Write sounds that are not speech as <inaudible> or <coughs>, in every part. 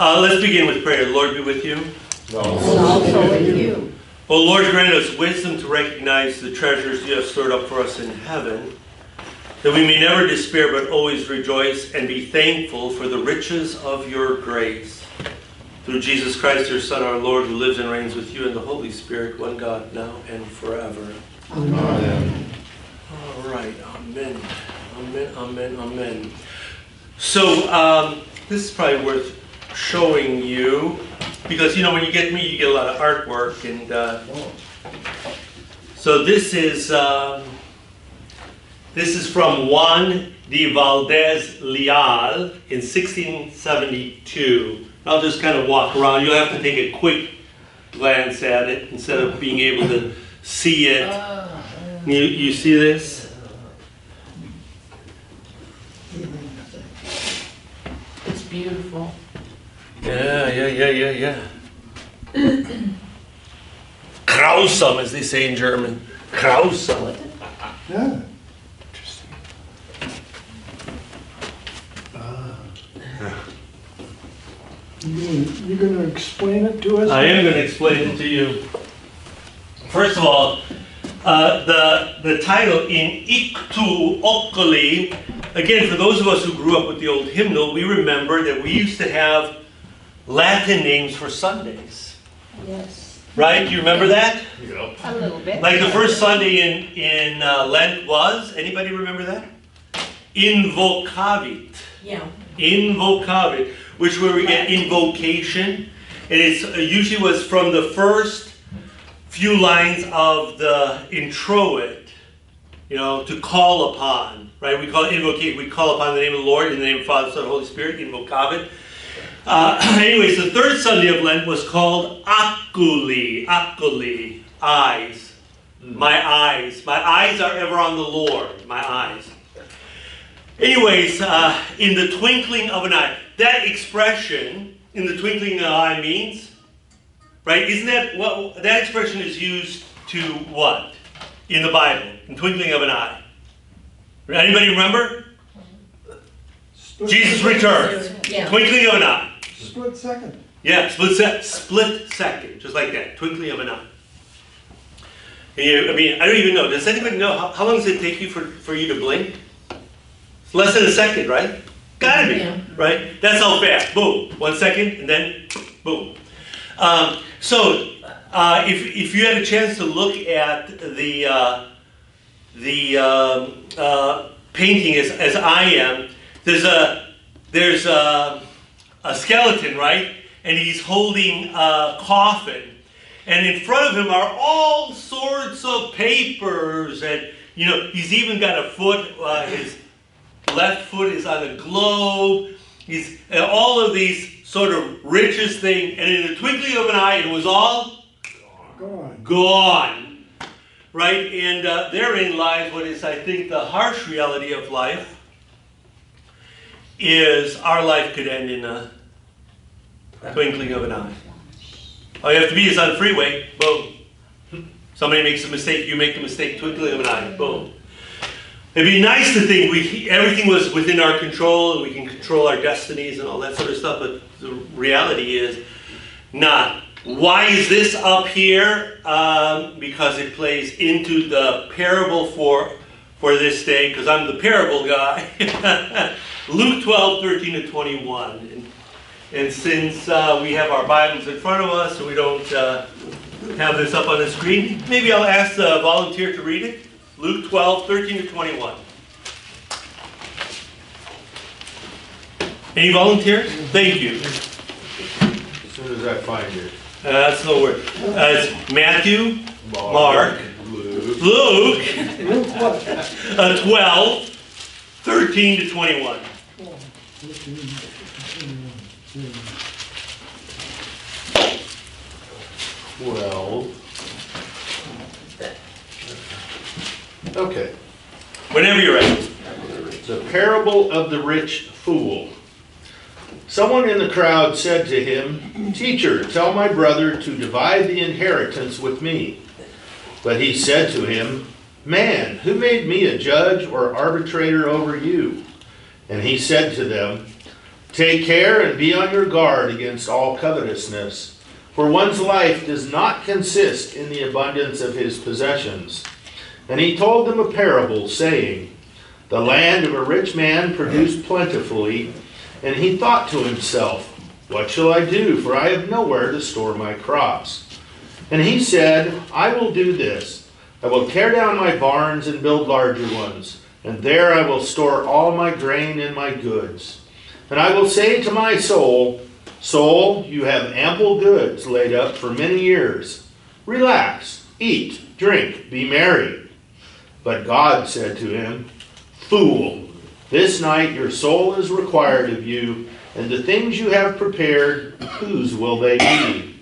Uh, let's begin with prayer. Lord be with you. And also with you. O Lord, grant us wisdom to recognize the treasures you have stored up for us in heaven, that we may never despair but always rejoice and be thankful for the riches of your grace. Through Jesus Christ, your Son, our Lord, who lives and reigns with you in the Holy Spirit, one God, now and forever. Amen. All right, amen. Amen, amen, amen. So, um, this is probably worth showing you because you know when you get me, you get a lot of artwork, and uh, so this is um, this is from Juan de Valdés Leal in 1672. I'll just kind of walk around. You'll have to take a quick glance at it instead of being able to see it. You, you see this? It's beautiful. Yeah, yeah, yeah, yeah, yeah. Grausam, as they say in German. Grausam. Yeah. You gonna- you gonna explain it to us? I am going to explain it to you. First of all, uh, the the title in Ictu Oculi. Again, for those of us who grew up with the old hymnal, we remember that we used to have Latin names for Sundays, Yes. right? Do you remember that? A little bit. Like the first Sunday in in uh, Lent was. Anybody remember that? Invocavit. Yeah. Invocavit, which where we get invocation, and it's uh, usually was from the first few lines of the introit, you know, to call upon, right? We call it invocate. We call upon the name of the Lord in the name of the Father, Son, and Holy Spirit. Invocavit. Uh, <laughs> anyways, the third Sunday of Lent was called Oculi. Oculi, eyes. My eyes. My eyes are ever on the Lord. My eyes. Anyways, uh, in the twinkling of an eye. That expression, in the twinkling of an eye, means, right? Isn't that what that expression is used to what in the Bible? In twinkling of an eye. Anybody remember? Jesus returns. Yeah. Twinkling of an eye. Split second. Yeah, split sec, split second, just like that, twinkling of an eye. And you, I mean, I don't even know. Does anybody know how, how long does it take you for, for you to blink? It's less than a second, right? Gotta be, Yeah. right? That's how fast. Boom, one second, and then boom. Um, so, uh, if if you had a chance to look at the uh, the um, uh, painting as, as I am, there's a there's a, a skeleton, right? And he's holding a coffin, and in front of him are all sorts of papers, and you know he's even got a foot. Uh, his left foot is on a globe. He's all of these sort of richest thing, and in the twinkling of an eye, it was all Go on. gone. Right? And uh, therein lies what is, I think, the harsh reality of life is our life could end in a twinkling of an eye. All you have to be is on freeway, boom. Somebody makes a mistake, you make a mistake, twinkling of an eye, boom. It'd be nice to think we everything was within our control and we can control our destinies and all that sort of stuff, but the reality is not. Why is this up here? Um, because it plays into the parable for for this day. Because I'm the parable guy. <laughs> Luke 12, 13 to 21. And, and since uh, we have our Bibles in front of us, so we don't uh, have this up on the screen, maybe I'll ask the volunteer to read it. Luke 12, 13 to 21. Any volunteers? Thank you. As soon as I find it. Uh, that's no word. Uh, it's Matthew, Mark, Luke. Luke, Luke what? uh, 12, 13 to 21. Twelve. Okay. Whenever you're ready. The parable of the rich fool. Someone in the crowd said to him, Teacher, tell my brother to divide the inheritance with me. But he said to him, Man, who made me a judge or arbitrator over you? And he said to them, Take care and be on your guard against all covetousness, for one's life does not consist in the abundance of his possessions. And he told them a parable, saying, The land of a rich man produced plentifully, and he thought to himself, What shall I do? For I have nowhere to store my crops. And he said, I will do this. I will tear down my barns and build larger ones, and there I will store all my grain and my goods. And I will say to my soul, Soul, you have ample goods laid up for many years. Relax, eat, drink, be merry. But God said to him, Fool, this night your soul is required of you, and the things you have prepared, whose will they be?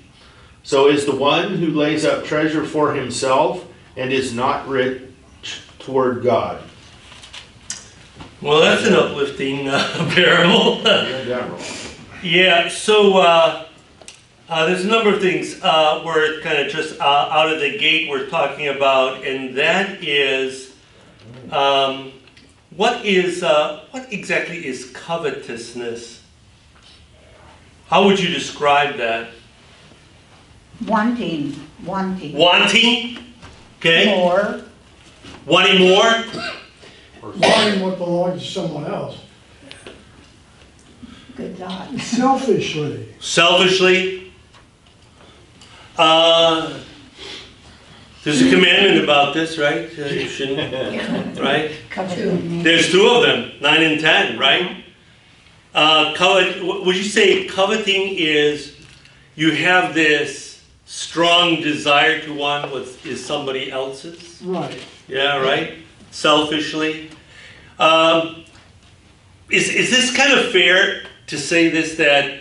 So is the one who lays up treasure for himself and is not rich toward God. Well, that's an uplifting uh, <laughs> parable. Yeah, so uh, uh, there's a number of things uh, we're kind of just uh, out of the gate we're talking about, and that is um, what is uh, what exactly is covetousness? How would you describe that? Wanting, wanting. Wanting, okay, More, wanting more. Wanting what belongs to someone else. good God. Selfishly. selfishly. Uh, there's a commandment about this, right? Uh, you shouldn't, <laughs> right? Coveting. There's two of them, nine and ten, right? Uh, covet, w- would you say coveting is you have this strong desire to want what is somebody else's? Right. Yeah, right? Selfishly. Um, is, is this kind of fair to say this that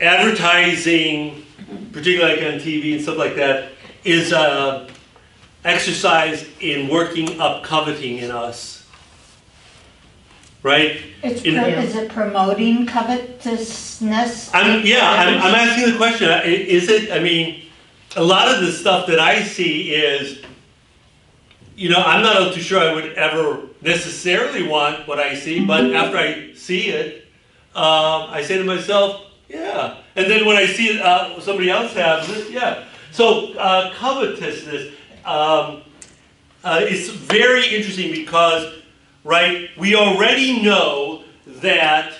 advertising, particularly like on TV and stuff like that, is a exercise in working up coveting in us? Right? It's, In- pro- is it promoting covetousness? I'm, yeah, I'm, I'm asking the question, is it, I mean, a lot of the stuff that I see is, you know, I'm not too sure I would ever necessarily want what I see, but after I see it, um, I say to myself, yeah. And then when I see uh, somebody else has it, yeah. So uh, covetousness, um, uh, it's very interesting because, right, we already know that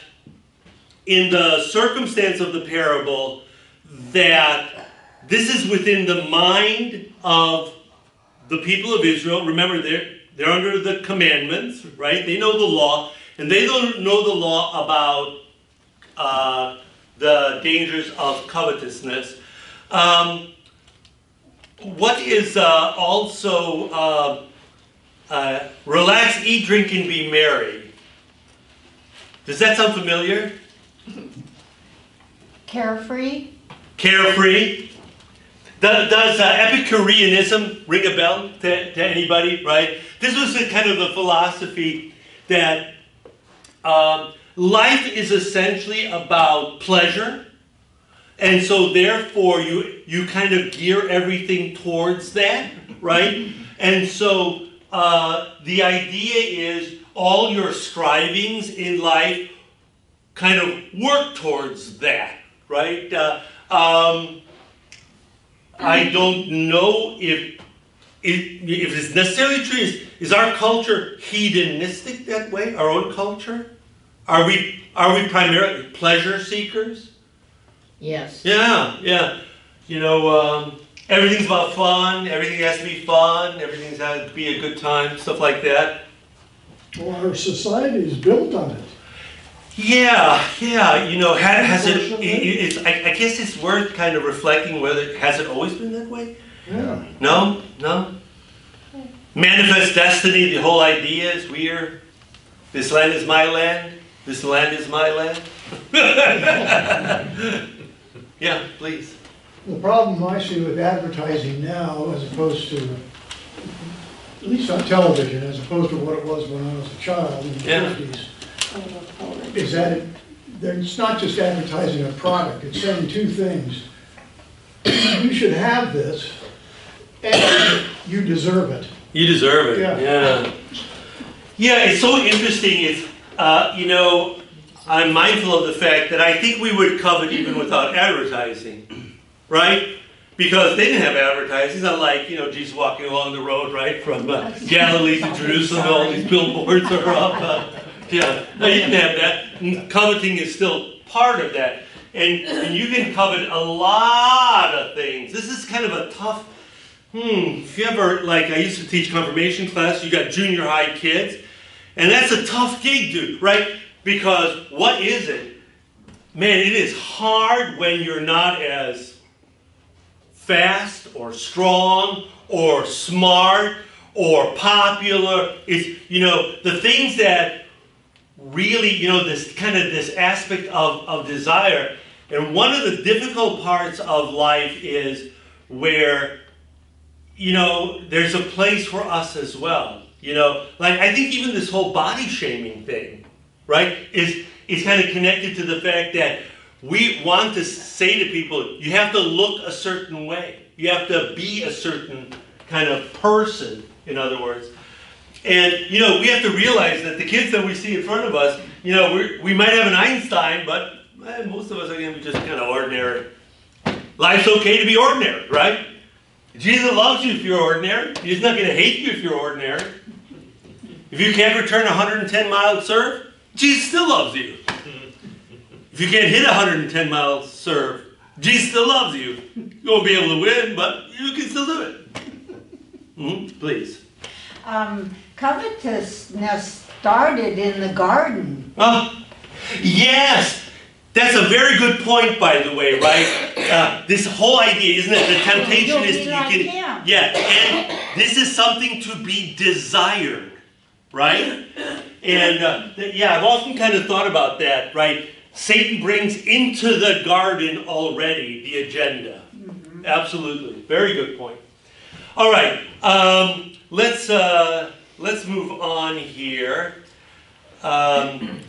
in the circumstance of the parable that this is within the mind of the people of Israel. Remember, they're, they're under the commandments, right? They know the law, and they don't know the law about uh, the dangers of covetousness. Um, what is uh, also uh, uh, relax, eat, drink, and be merry? Does that sound familiar? Carefree? carefree. Does, does uh, Epicureanism ring a bell to, to anybody, right? This was a kind of a philosophy that um, life is essentially about pleasure. And so therefore you, you kind of gear everything towards that, right? And so uh, the idea is all your strivings in life kind of work towards that, right? Uh, um, I don't know if, if if it's necessarily true. Is, is our culture hedonistic that way? Our own culture? Are we are we primarily pleasure seekers? Yes. Yeah, yeah. You know, um, everything's about fun. Everything has to be fun. Everything has to be a good time. Stuff like that. Well, our society is built on it. Yeah, yeah. You know, ha- has it? It- It's. I, I guess it's worth kind of reflecting whether has it always been that way. Yeah. No, no. Manifest destiny. The whole idea is we are. This land is my land. This land is my land. <laughs> yeah, please. The problem I see with advertising now, as opposed to, at least on television, as opposed to what it was when I was a child in the Yeah. fifties, is that it, it's not just advertising a product, it's saying two things. You should have this, and you deserve it. You deserve it. Yeah. Yeah. Yeah, it's so interesting. It's uh, you know, I'm mindful of the fact that I think we would covet even without advertising, right? Because they didn't have advertising. It's not like, you know, Jesus walking along the road, right, from uh, <laughs> Galilee to Jerusalem, all these billboards are up. Uh, yeah, no, you didn't have that. Coveting is still part of that. And, and you can covet a lot of things. This is kind of a tough, hmm, if you ever, like, I used to teach confirmation class, you got junior high kids, and that's a tough gig, dude, right? Because what is it? Man, it is hard when you're not as fast or strong or smart or popular. It's, you know, the things that really, you know, this kind of this aspect of, of desire. And one of the difficult parts of life is where, you know, there's a place for us as well. You know, like I think even this whole body shaming thing, right, is is kind of connected to the fact that we want to say to people, you have to look a certain way. You have to be a certain kind of person, in other words. And, you know, we have to realize that the kids that we see in front of us, you know, we we might have an Einstein, but eh, most of us are going to be just kind of ordinary. Life's okay to be ordinary, right? Jesus loves you if you're ordinary. He's not going to hate you if you're ordinary. If you can't return a 110 mile serve, Jesus still loves you. If you can't hit a 110 mile serve, Jesus still loves you. You won't be able to win, but you can still do it. Mhm, Please. Um, covetousness started in the garden. Oh, yes. That's a very good point, by the way, right? Uh, this whole idea, isn't it? The temptation is be you like can, him. yeah, and this is something to be desired, right? And uh, yeah, I've often kind of thought about that, right? Satan brings into the garden already the agenda. Absolutely, very good point. All right, um, let's uh, let's move on here. Um,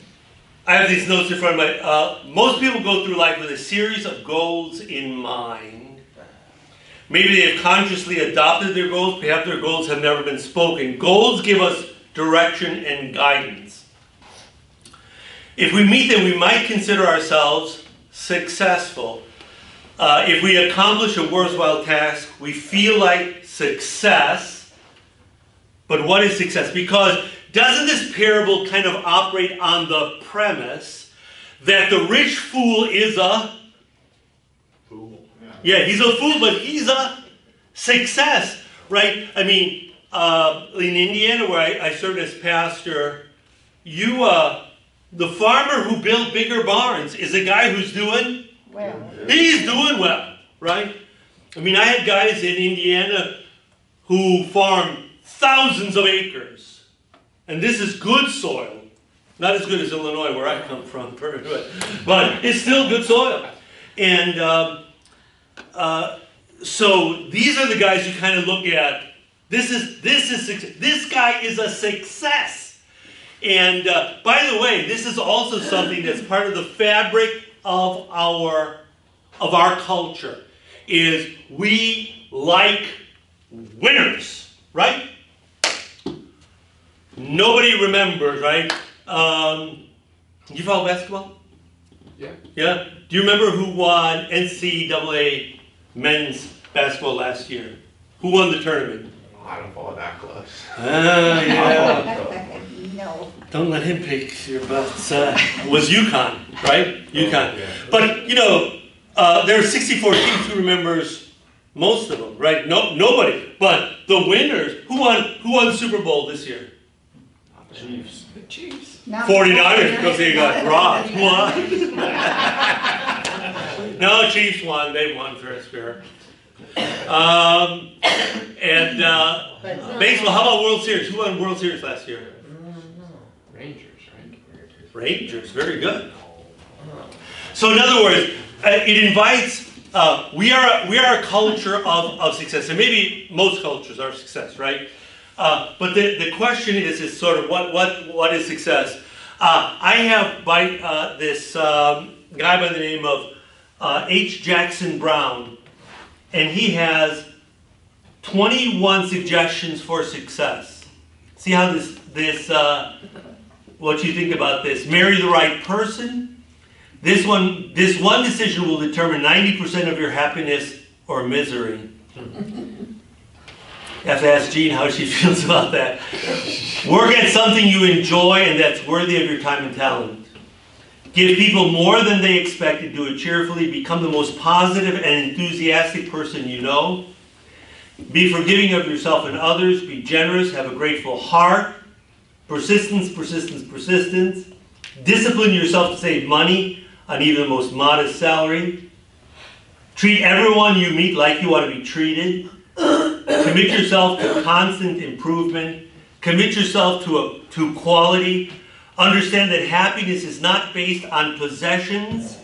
I have these notes in front of my. Uh, most people go through life with a series of goals in mind. Maybe they have consciously adopted their goals, perhaps their goals have never been spoken. Goals give us direction and guidance. If we meet them, we might consider ourselves successful. Uh, if we accomplish a worthwhile task, we feel like success. But what is success? Because doesn't this parable kind of operate on the premise that the rich fool is a Fool. yeah, he's a fool, but he's a success, right? I mean, uh, in Indiana, where I, I served as pastor, you, uh, the farmer who built bigger barns is a guy who's doing, Well, he's doing well, right? I mean, I had guys in Indiana who farm thousands of acres, and this is good soil. Not as good as Illinois, where I come from, <laughs> but, it's still good soil. And um, uh, so these are the guys you kind of look at. This is this is this guy is a success. And uh, by the way, this is also something that's part of the fabric of our of our culture. Is we like winners, right? Nobody remembers, right? Um, you follow basketball? Yeah. Yeah. Do you remember who won NCAA men's basketball last year? Who won the tournament? I don't follow that close. Ah, yeah. <laughs> no. Don't let him pick your butts. Uh, was UConn, right? UConn. yeah. But you know, uh, there are 64 teams. Who remembers most of them, right? No, nobody. But the winners. Who won? Who won the Super Bowl this year? Chiefs. The Chiefs. Not 49ers because they got robbed. <laughs> What? no, Chiefs won. They won fair and square. Um, and uh, baseball. How about World Series? Who won World Series last year? Rangers, right? Rangers. Very good. So in other words, uh, it invites. Uh, we are we are a culture of, of success, and maybe most cultures are success, right? Uh, but the, the question is is sort of what what what is success? Uh, I have by uh, this um, guy by the name of uh, H. Jackson Brown, and he has 21 suggestions for success. See how this this uh, what you think about this. Marry the right person. This one, this one decision will determine 90% of your happiness or misery. <laughs> Have to ask Jean how she <laughs> feels about that. Work at something you enjoy and that's worthy of your time and talent. Give people more than they expect and do it cheerfully. Become the most positive and enthusiastic person you know. Be forgiving of yourself and others. Be generous. Have a grateful heart. Persistence, persistence, persistence. Discipline yourself to save money on even the most modest salary. Treat everyone you meet like you want to be treated. Commit yourself to constant improvement. Commit yourself to, a, to quality. Understand that happiness is not based on possessions,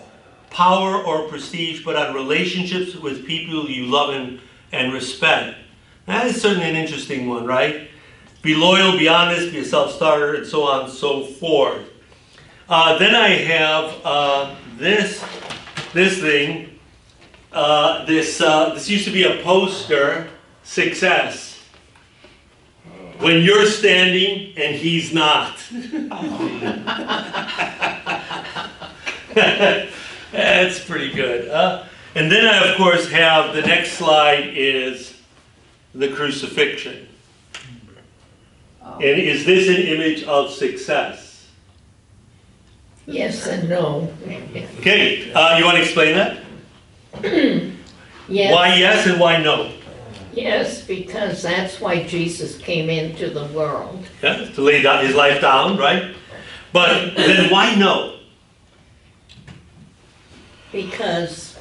power, or prestige, but on relationships with people you love and, and respect. That is certainly an interesting one, right? Be loyal, be honest, be a self starter, and so on and so forth. Uh, then I have uh, this, this thing. Uh, this, uh, this used to be a poster, success. When you're standing and he's not. <laughs> That's pretty good. Uh, and then I, of course, have the next slide is the crucifixion. And is this an image of success? Yes and no. Okay, uh, you want to explain that? <clears throat> Yes, Why yes and why no? Yes, because that's why Jesus came into the world. Yeah, to lay down his life down, right? But then why no? Because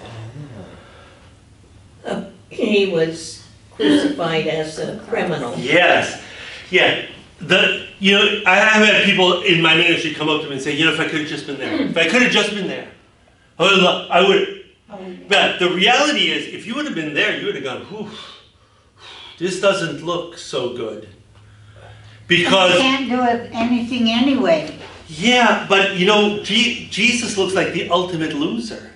uh, he was crucified as a criminal. Yes, yeah. The you know I have had people in my ministry come up to me and say, you know, if I could have just been there, if I could have just been there, I would. Have, I would. But the reality is, if you would have been there, you would have gone, whew, this doesn't look so good. You Because can't do it- anything anyway. Yeah, but you know, Je- Jesus looks like the ultimate loser.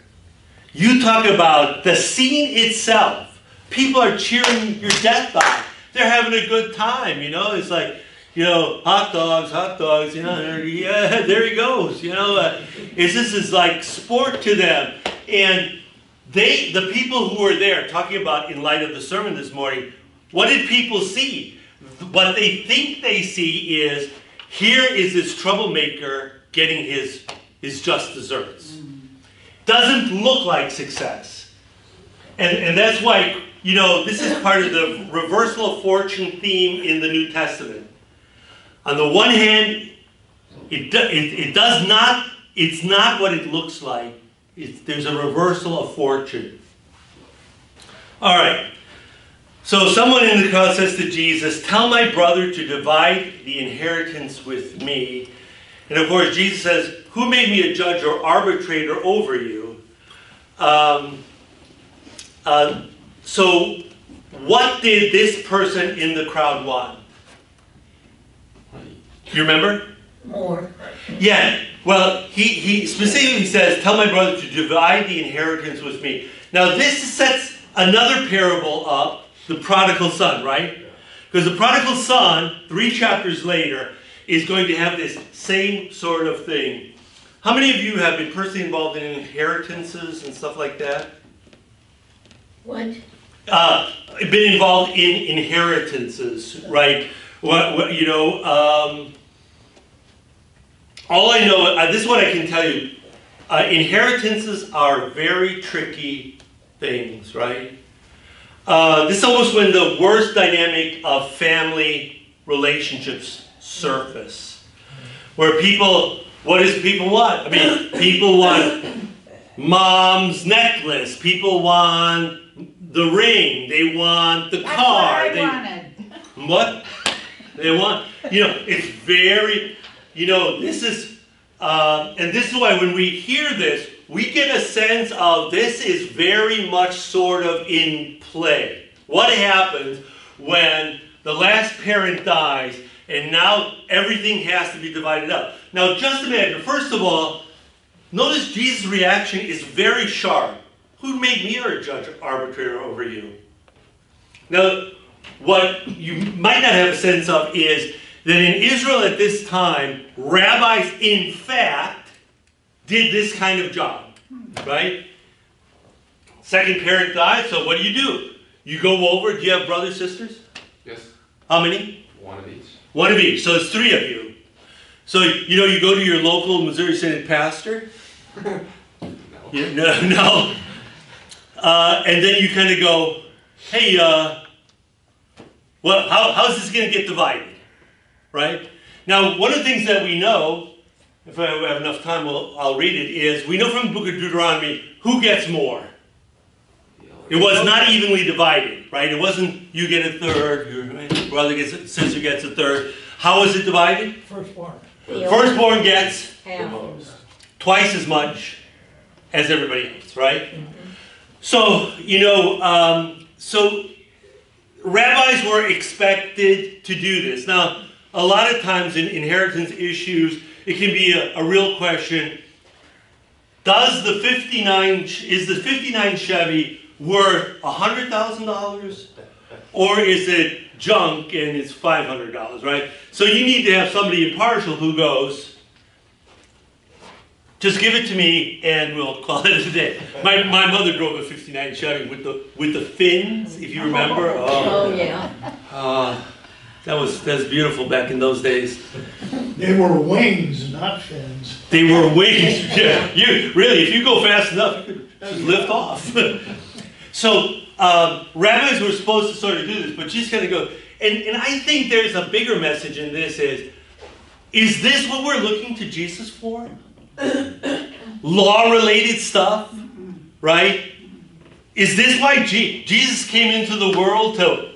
You talk about the scene itself. People are cheering your death on. They're having a good time, you know? It's like, you know, hot dogs, hot dogs, you know, yeah, <laughs> there he goes, you know? Uh, is this is like sport to them. And they, the people who were there, talking about in light of the sermon this morning, what did people see? What they think they see is here is this troublemaker getting his, his just desserts. Doesn't look like success. And, and that's why, you know, this is part of the reversal of fortune theme in the New Testament. On the one hand, it, do, it, it does not, it's not what it looks like. It's, there's a reversal of fortune. All right. So someone in the crowd says to Jesus, Tell my brother to divide the inheritance with me. And of course, Jesus says, Who made me a judge or arbitrator over you? Um, uh, so, what did this person in the crowd want? You remember? More. Yeah, well, he, he specifically says, Tell my brother to divide the inheritance with me. Now, this sets another parable up, the prodigal son, right? Because the prodigal son, three chapters later, is going to have this same sort of thing. How many of you have been personally involved in inheritances and stuff like that? What? uh, been involved in inheritances, right? What, what you know, um, all I know, uh, this is what I can tell you. Uh, inheritances are very tricky things, right? Uh, this is almost when the worst dynamic of family relationships surface, where people, what does people want? I mean, people want mom's necklace. People want the ring. They want the That's car. what they, wanted. what? They want, you know, it's very, you know, this is, uh, and this is why when we hear this, we get a sense of this is very much sort of in play. What happens when the last parent dies and now everything has to be divided up? Now, just imagine, first of all, notice Jesus' reaction is very sharp. Who made me a judge arbitrator over you? Now, what you might not have a sense of is that in Israel at this time, rabbis, in fact, did this kind of job, right? Second parent died, so what do you do? You go over, do you have brothers, sisters? Yes. How many? One of each. One of each, so it's three of you. So, you know, you go to your local Missouri Synod pastor, No. <laughs> Yeah, no, <laughs> no. Uh, and then you kind of go, hey, uh, well, how, how's this going to get divided? Right? Now, one of the things that we know, if I have enough time, we'll, I'll read it, is we know from the book of Deuteronomy who gets more. It was not evenly divided, right? It wasn't you get a third, your right? brother gets, a- sister gets a third. How was it divided? Firstborn. Firstborn gets The most. twice as much as everybody else, right? So, you know, um, so rabbis were expected to do this. Now, a lot of times in inheritance issues, it can be a, a real question. Does the 59, is the 59 Chevy worth $100,000? Or is it junk and it's $500, right? So you need to have somebody impartial who goes, just give it to me and we'll <laughs> call it a day. My, my mother drove a 59 Chevy with the, with the fins, if you remember. Oh, Oh, yeah. uh, that was, that was beautiful back in those days. They were wings, not fins. They were wings. <laughs> Yeah, you really, if you go fast enough, you could just lift off. <laughs> so um, rabbis were supposed to sort of do this, but Jesus kind of go. And, and I think there's a bigger message in this: is is this what we're looking to Jesus for? <coughs> Law-related stuff, right? Is this why Je- Jesus came into the world to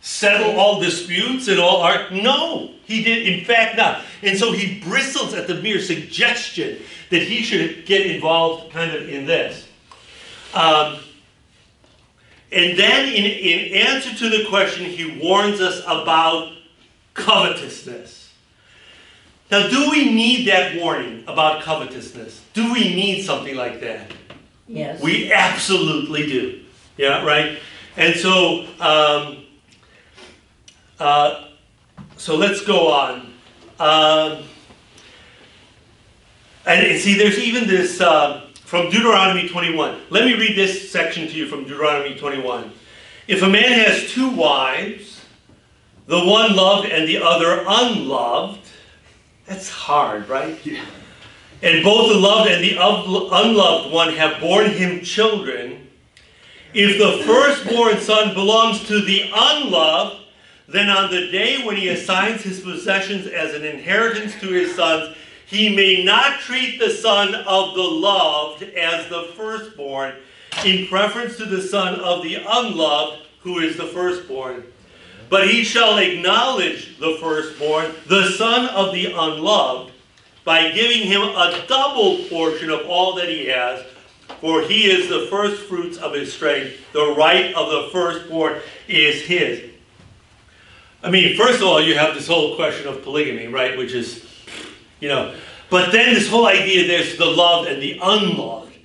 settle all disputes and all art? No, he did, in fact, not. And so he bristles at the mere suggestion that he should get involved kind of in this. Um, and then, in, in answer to the question, he warns us about covetousness. Now, do we need that warning about covetousness? Do we need something like that? Yes. We absolutely do. Yeah, right? And so, um, uh, so let's go on. Um, and, and see, there's even this uh, from Deuteronomy 21. Let me read this section to you from Deuteronomy 21. If a man has two wives, the one loved and the other unloved, that's hard, right? and both the loved and the unloved one have borne him children, if the firstborn son belongs to the unloved, then on the day when he assigns his possessions as an inheritance to his sons, he may not treat the son of the loved as the firstborn, in preference to the son of the unloved, who is the firstborn. But he shall acknowledge the firstborn, the son of the unloved, by giving him a double portion of all that he has, for he is the first fruits of his strength. The right of the firstborn is his. I mean, first of all, you have this whole question of polygamy, right? Which is, you know, but then this whole idea there's the loved and the unloved,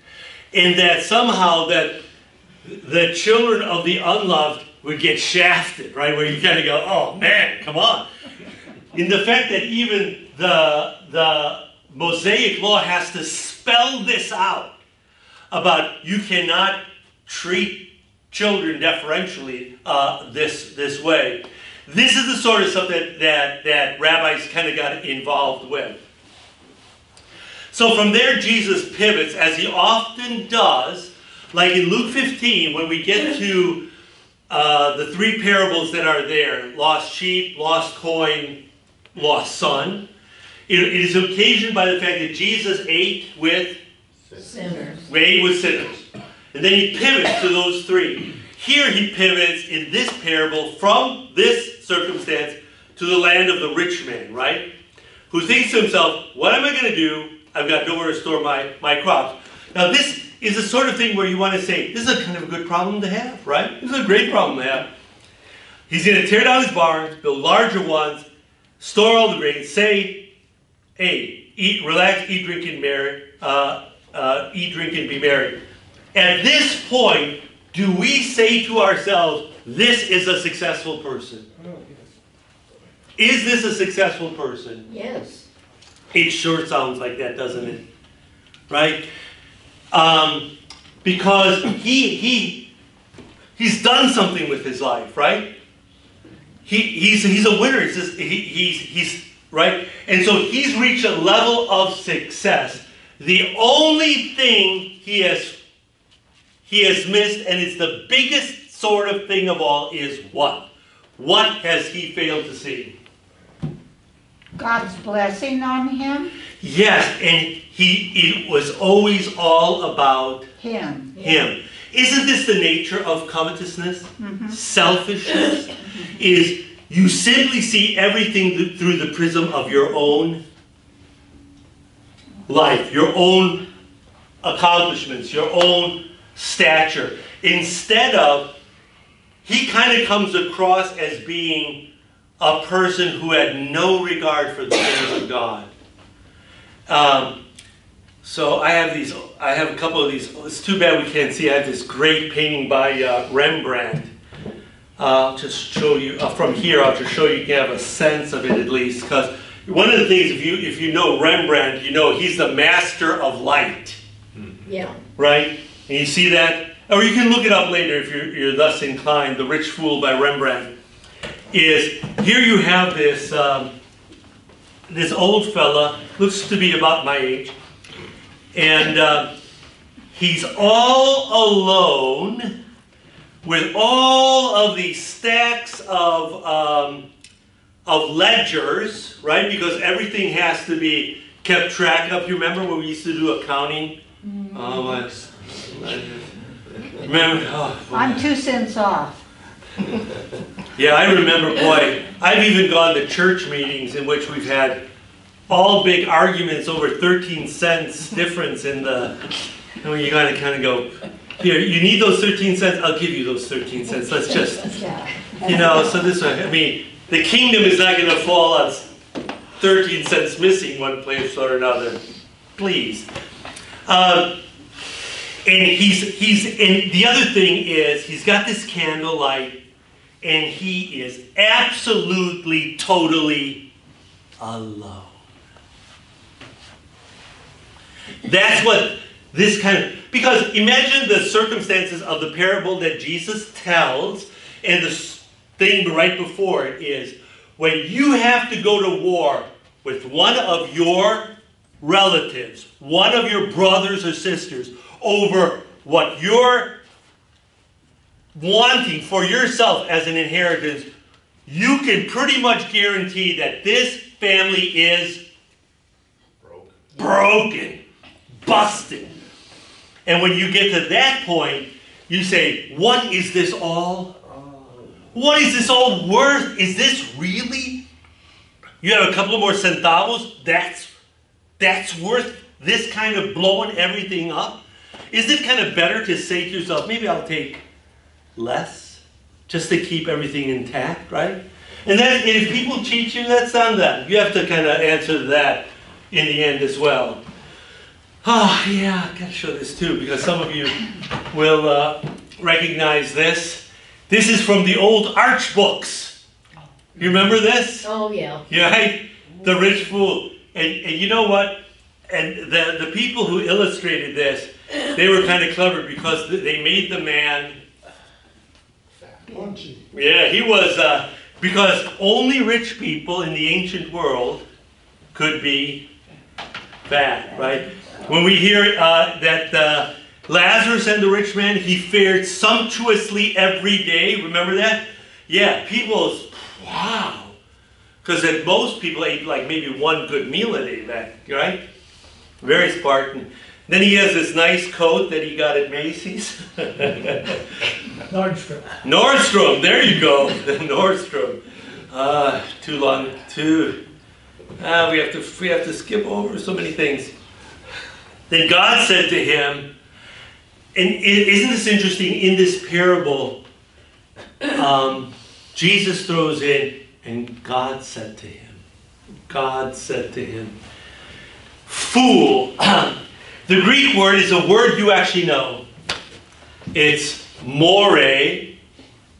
and that somehow that the children of the unloved would get shafted, right? Where you kind of go, oh man, come on. In the fact that even the the Mosaic law has to spell this out about you cannot treat children deferentially uh, this this way. This is the sort of stuff that that, that rabbis kind of got involved with. So from there, Jesus pivots, as he often does, like in Luke 15, when we get to uh, the three parables that are there lost sheep, lost coin, lost son. It, it is occasioned by the fact that Jesus ate with Sinners. ate with sinners. And then he pivots to those three. Here he pivots in this parable from this circumstance to the land of the rich man, right? Who thinks to himself, what am I going to do? I've got nowhere to store my, my crops. Now, this is the sort of thing where you want to say, this is a kind of a good problem to have, right? This is a great problem to have. He's going to tear down his barns, build larger ones, store all the grain, say, hey, eat, relax, eat, drink, and marry, uh, uh, eat, drink, and be merry. At this point, do we say to ourselves, this is a successful person? Is this a successful person? Yes, It sure sounds like that, doesn't it? Right? Um, because he he he's done something with his life, right? He he's he's a winner. He's just, he, he's he's right, and so he's reached a level of success. The only thing he has he has missed, and it's the biggest sort of thing of all, is what? What has he failed to see? God's blessing on him, Yes, and he it was always all about him. him. Isn't this the nature of covetousness? Mm-hmm. Selfishness is you simply see everything through the prism of your own life, your own accomplishments, your own stature. Instead of, he kind of comes across as being a person who had no regard for the things of God. Um, so I have these. I have a couple of these. It's too bad we can't see. I have this great painting by uh, Rembrandt. Uh, I'll just show you uh, from here. I'll just show you. You can have a sense of it at least, because one of the things, if you if you know Rembrandt, you know he's the master of light, yeah. right? And you see that, or you can look it up later if you're, you're thus inclined. The Rich Fool by Rembrandt is here. You have this um, this old fella looks to be about my age, and uh, he's all alone with all of these stacks of um, of ledgers, right? Because everything has to be kept track of. You remember when we used to do accounting? Oh, my. Remember? Oh. I'm two cents off. <laughs> Yeah, I remember, boy, I've even gone to church meetings in which we've had all big arguments over 13 cents difference in the, you know, you gotta kind of go, here, you need those 13 cents, I'll give you those 13 cents, let's just, you know, so this way, I mean, the kingdom is not gonna fall on 13 cents missing one place or another, please. Um, and he's, he's, and the other thing is, he's got this candlelight, and he is absolutely, totally alone. That's what this kind of, because imagine the circumstances of the parable that Jesus tells, and the thing right before it is when you have to go to war with one of your relatives, one of your brothers or sisters, over what you're wanting for yourself as an inheritance, you can pretty much guarantee that this family is Broke. broken, busted. And when you get to that point, you say, What is this all? What is this all worth? Is this really? You have a couple more centavos? That's that's worth this kind of blowing everything up? Is it kind of better to say to yourself, maybe I'll take less just to keep everything intact, right? And then if people cheat you, that's on them. You have to kind of answer that in the end as well. Oh, yeah, I gotta show this too because some of you will uh, recognize this. This is from the old Arch books. You remember this? Oh, yeah. <laughs> Yeah, right? The rich fool. And, and you know what? And the, the people who illustrated this, they were kind of clever because they made the man Yeah, he was, uh, because only rich people in the ancient world could be fat, right? When we hear uh, that uh, Lazarus and the rich man, he fared sumptuously every day, remember that? Yeah, people's, wow. Because most people ate like maybe one good meal a day back, right? Very Spartan. Then he has this nice coat that he got at Macy's. <laughs> Nordstrom. Nordstrom, there you go, <laughs> the Nordstrom. Uh, too long, too. Ah, we have to we have to skip over so many things. Then God said to him, and isn't this interesting? In this parable, um, Jesus throws in, and God said to him, God said to him, fool. <clears throat> the Greek word is a word you actually know. It's more,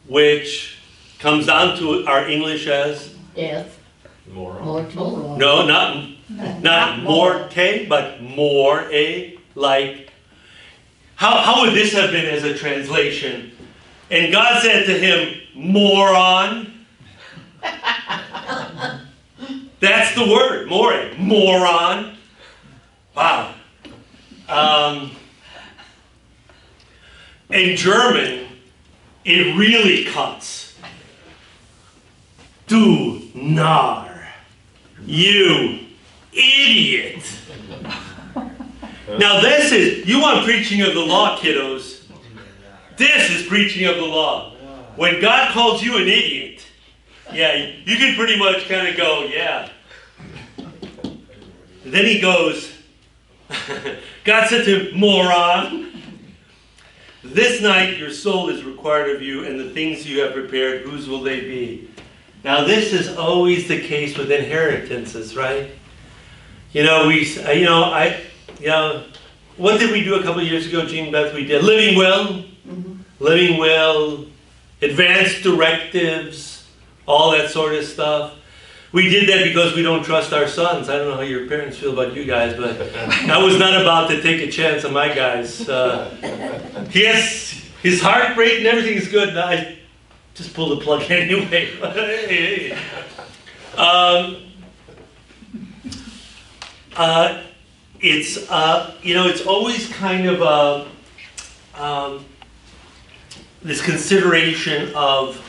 which comes down to our English as Death. Moron. Mortal. No, not, not morte, but more a, like. How, how would this have been as a translation? And God said to him, moron. <laughs> That's the word, more, moron. Wow. Um, in German, it really cuts. Du Narr. You idiot. Now, this is, you want preaching of the law, kiddos. This is preaching of the law. When God calls you an idiot, yeah, you can pretty much kind of go, yeah. Then he goes, <laughs> God said to him, moron, this night your soul is required of you, and the things you have prepared, whose will they be? Now, this is always the case with inheritances, right? You know, we, uh, you know, I, you know, what did we do a couple years ago, Jean Beth? We did Living Will, Living Will, advanced directives, all that sort of stuff. We did that because we don't trust our sons. I don't know how your parents feel about you guys, but I was not about to take a chance on my guys. Uh, has his heart rate and everything is good. I just pulled the plug <laughs> anyway. <laughs> um, uh, it's uh, you know it's always kind of uh, um, this consideration of,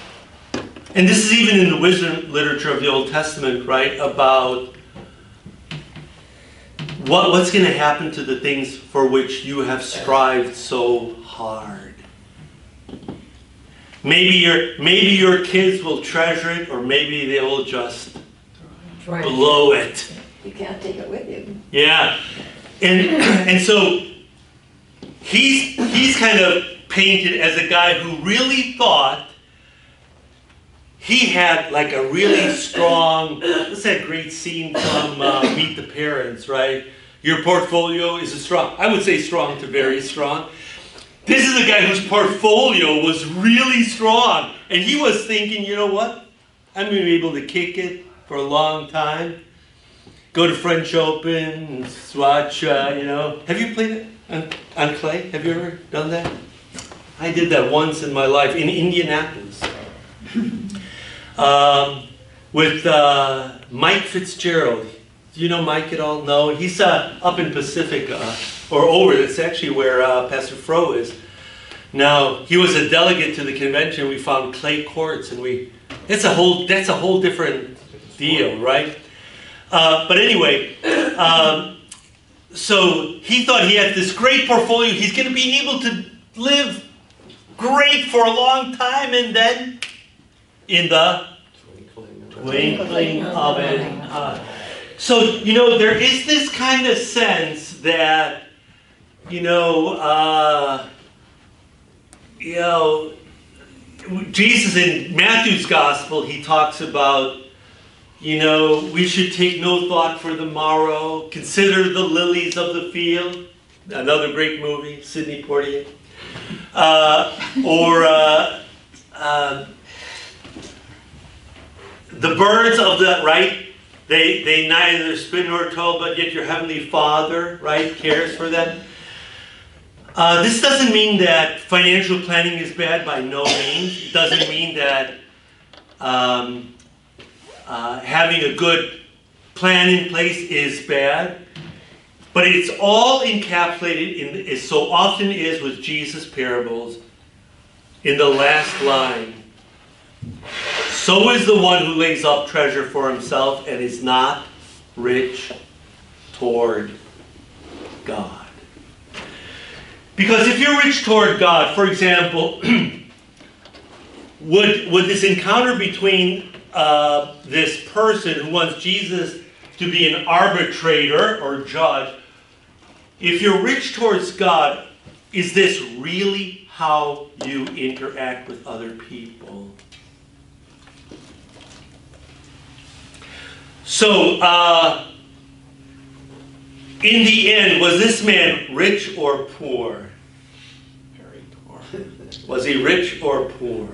and this is even in the wisdom literature of the Old Testament, right? About what what's going to happen to the things for which you have strived so hard. Maybe your maybe your kids will treasure it, or maybe they will just Right. blow it. You can't take it with you. Yeah, and <clears throat> and so he's he's kind of painted as a guy who really thought he had like a really strong. What's that great scene from uh, Meet the Parents? Right, your portfolio is a strong. I would say strong to very strong. This is a guy whose portfolio was really strong, and he was thinking, you know what? I'm going to be able to kick it for a long time go to French Open and watch, uh, you know. Have you played it on, on clay? Have you ever done that? I did that once in my life in Indianapolis <laughs> um, with uh, Mike Fitzgerald. Do you know Mike at all? No, he's uh, up in Pacifica or over. That's actually where uh, Pastor Fro is. Now he was a delegate to the convention. We found clay courts, and we. It's a whole. That's a whole different deal, right? Uh, but anyway, um, so he thought he had this great portfolio. He's going to be able to live great for a long time, and then in the Twinkling. of an eye. So you know there is this kind of sense that you know, uh, you know, Jesus in Matthew's gospel he talks about you know, we should take no thought for the morrow. Consider the lilies of the field. Another great movie, Sidney Poitier. Uh, or uh, uh, the birds of the right. They they neither spin nor toil, but yet your heavenly Father, right, cares for them. Uh, this doesn't mean that financial planning is bad by no means. It doesn't mean that. Um, uh, having a good plan in place is bad, but it's all encapsulated in, as so often is with Jesus' parables, in the last line. So is the one who lays up treasure for himself and is not rich toward God. Because if you're rich toward God, for example, <clears throat> would, would this encounter between uh, this person who wants Jesus to be an arbitrator or judge, if you're rich towards God, is this really how you interact with other people? So, uh, in the end, was this man rich or poor? Very poor. <laughs> Was he rich or poor?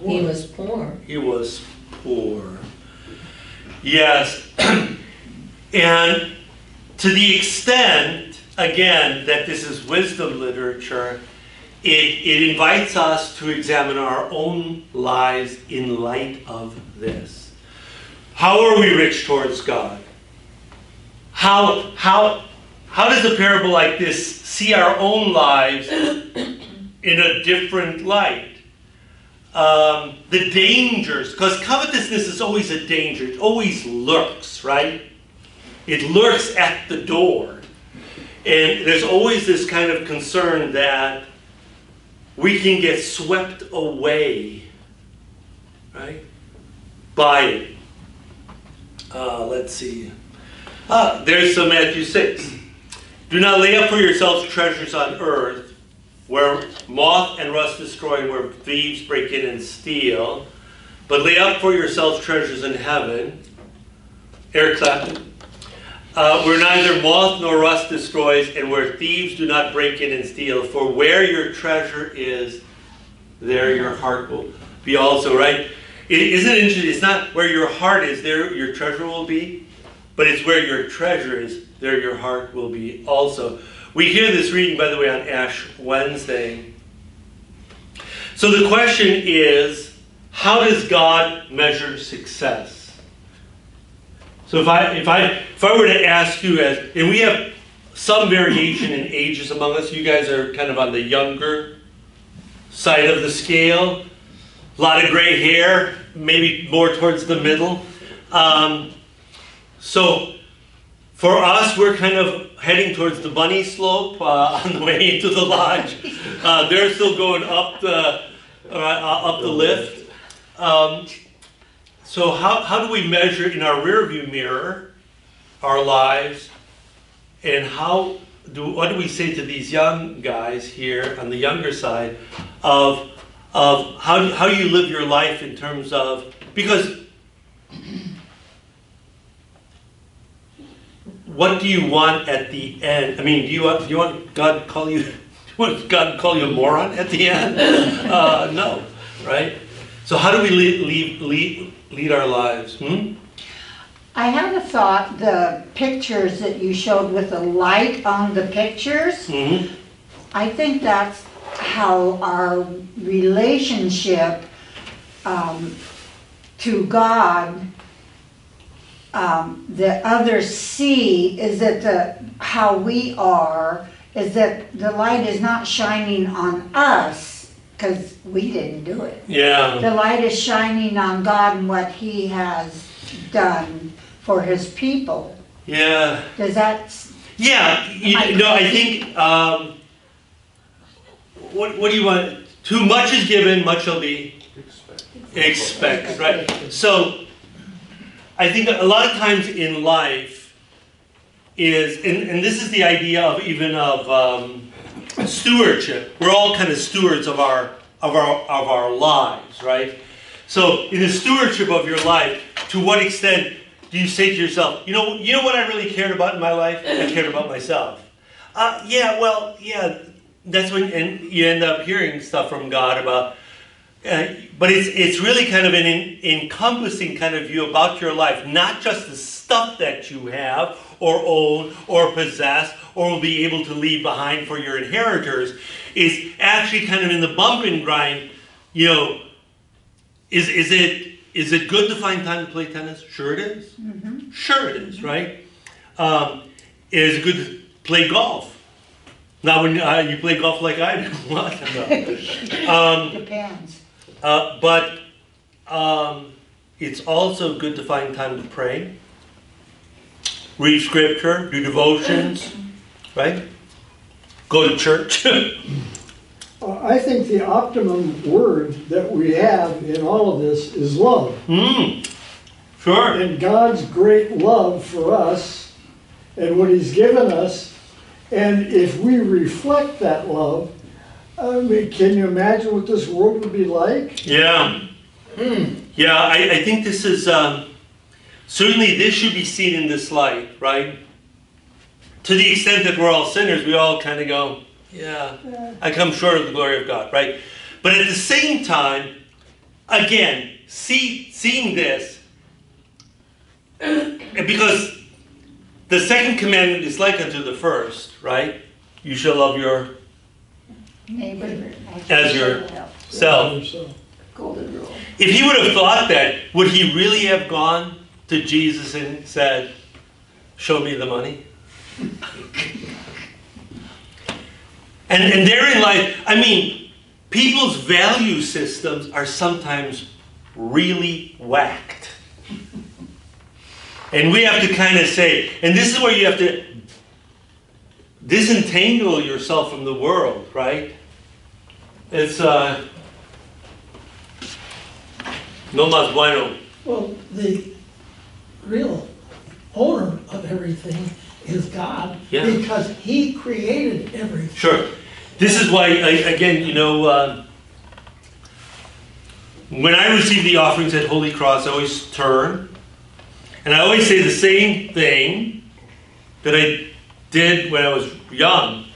He was poor. He was poor. Yes. <clears throat> and to the extent, again, that this is wisdom literature, it, it invites us to examine our own lives in light of this. How are we rich towards God? How, how, how does a parable like this see our own lives <coughs> in a different light? Um, the dangers, because covetousness is always a danger. It always lurks, right? It lurks at the door. And there's always this kind of concern that we can get swept away, right? By it. Uh, let's see. Ah, there's some Matthew 6. Do not lay up for yourselves treasures on earth where moth and rust destroy where thieves break in and steal, but lay up for yourselves treasures in heaven. Eric Clapton. Uh, where neither moth nor rust destroys, and where thieves do not break in and steal. For where your treasure is, there your heart will be also, right? It, isn't interesting? It's not where your heart is, there your treasure will be, but it's where your treasure is, there your heart will be also. We hear this reading, by the way, on Ash Wednesday. So the question is how does God measure success? So if I if I if I were to ask you as and we have some variation in ages among us, you guys are kind of on the younger side of the scale. A lot of gray hair, maybe more towards the middle. Um, so for us, we're kind of heading towards the bunny slope uh, <laughs> on the way into the lodge. Uh, they're still going up the uh, up the lift. Um, so how, how do we measure in our rearview mirror our lives, and how do what do we say to these young guys here on the younger side of of how how you live your life in terms of because what do you want at the end? I mean, do you want do you want God to call you? <laughs> Do you want God call you a moron at the end? <laughs> Uh, no, right? So how do we lead lead lead, lead our lives? Hmm? I have a thought, the pictures that you showed with the light on the pictures, hmm I think that's how our relationship um, to God, um, that others see is that the, how we are, is that the light is not shining on us, because we didn't do it. Yeah. The light is shining on God and what He has done for His people. Yeah. Does that, Yeah. You, no, I think. Um, what What do you want? Too much is given, much shall be expected. Right. So, I think a lot of times in life is, and, and this is the idea of even of um, stewardship. We're all kind of stewards of our of our of our lives, right? So, in the stewardship of your life, to what extent do you say to yourself, you know, you know what I really cared about in my life? I cared about myself. Uh, yeah, well, yeah, that's when, and you end up hearing stuff from God about. Uh, but it's it's really kind of an en- encompassing kind of view about your life, not just the stuff that you have or own or possess or will be able to leave behind for your inheritors. Is actually kind of in the bump and grind. You know, is is it is it good to find time to play tennis? Sure it is. Sure it is, right? Um, is it good to play golf? Not when uh, you play golf like I do. <laughs> What? No. um, depends. uh, but um, it's also good to find time to pray, read scripture, do devotions, <clears throat> right? Go to church. <laughs> Uh, I think the optimum word that we have in all of this is love. Hmm. Sure. And God's great love for us and what He's given us. And if we reflect that love, I mean, can you imagine what this world would be like? Yeah. Yeah, I, I think this is um, certainly this should be seen in this light, right? To the extent that we're all sinners, we all kind of go, yeah, I come short of the glory of God, right? But at the same time, again, see, seeing this, <clears throat> because the second commandment is like unto the first, right? You shall love your Neighbor. As yourself. Golden rule. If he would have thought that, would he really have gone to Jesus and said, Show me the money? <laughs> and, and therein life, I mean, people's value systems are sometimes really whacked. And we have to kind of say, and this is where you have to disentangle yourself from the world, right? It's, uh, no más bueno. Well, the real owner of everything is God. Yeah. Because He created everything. Sure. This is why, I- again, you know, uh, when I receive the offerings at Holy Cross, I always turn and I always say the same thing that I did when I was young.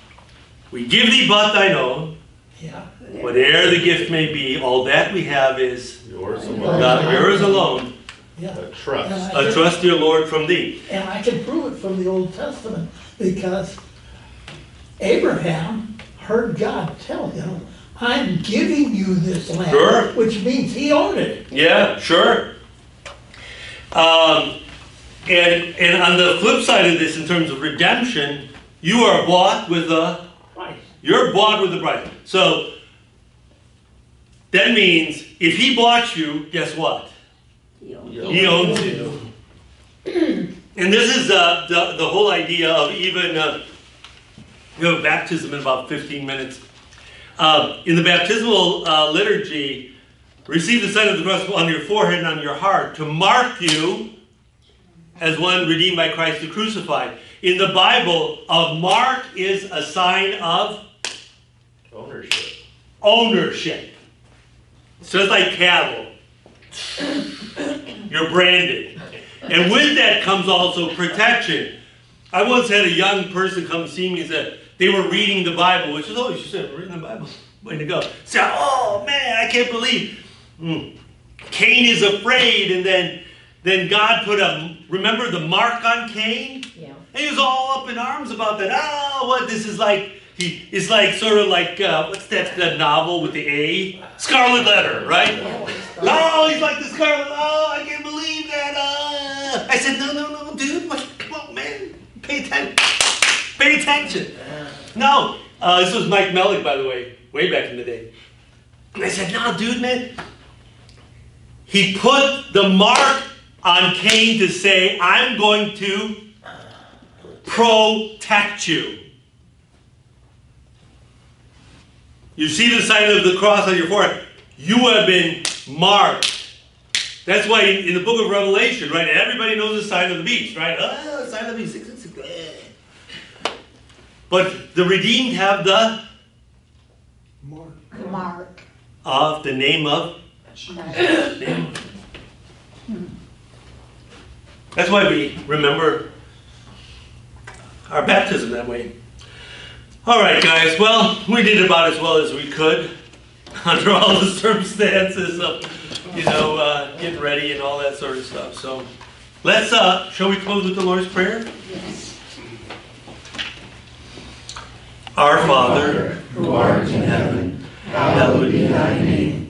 We give thee but thine own, Yeah. whate'er the gift may be, all that we have is Yours God, yours alone. Yeah. A trust. And I A can- trust your Lord from thee. And I can prove it from the Old Testament because Abraham heard God tell him, I'm giving you this land. Sure. Which means he owned it. Yeah, sure. Um, and and on the flip side of this, in terms of redemption, you are bought with a price. you're bought with a price. So that means if he bought you, guess what? He owns He owns you. <clears throat> And this is uh, the the whole idea of even uh, you know baptism in about 15 minutes. Um, in the baptismal uh, liturgy, receive the sign of the cross on your forehead and on your heart to mark you as one redeemed by Christ the crucified. In the Bible, a mark is a sign of Ownership. ownership. It's just like cattle. You're branded. And with that comes also protection. I once had a young person come see me and said they were reading the Bible, which is always, you said, reading the Bible. <laughs> Way to go. Say, oh man, I can't believe mm, Cain is afraid. And then, then God put a, remember the mark on Cain? Yeah. And he was all up in arms about that. Oh, what this is like. He is like sort of like uh, what's that, that novel with the A? Scarlet Letter, right? Oh, he's like the Scarlet. Oh, I can't believe that. Uh. I said, no, no, no, dude. What? Come on, man. Pay attention. Pay attention. No, uh, this was Mike Mellick, by the way, way back in the day. And I said, no, dude, man. He put the mark on Cain to say, I'm going to protect you. You see the sign of the cross on your forehead. You have been marked. That's why in, in the book of Revelation, right? Everybody knows the sign of the beast, right? Oh, sign of the beast. 666. But the redeemed have the Mark. Mark. of the name of. That's why we remember our baptism that way. All right, guys. Well, we did about as well as we could <laughs> under all the circumstances of, you know, uh, getting ready and all that sort of stuff. So, let's. Uh, shall we close with the Lord's prayer? Yes. Our Father, who art in heaven, hallowed be thy name.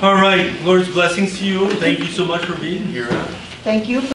All right, Lord's blessings to you. Thank you so much for being here. Thank you